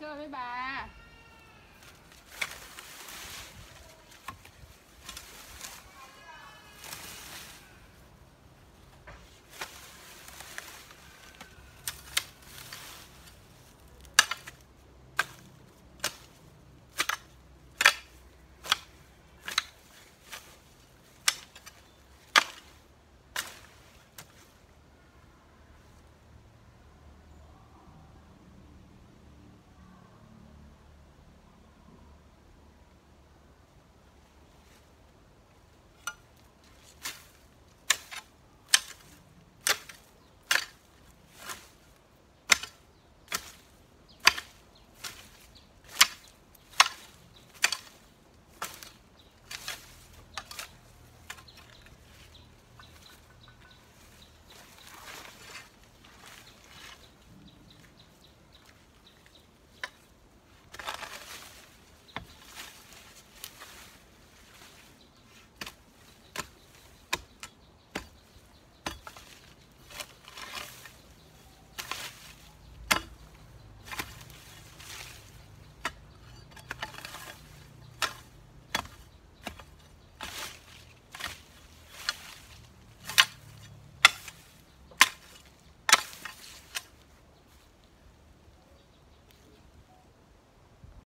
chơi với bà.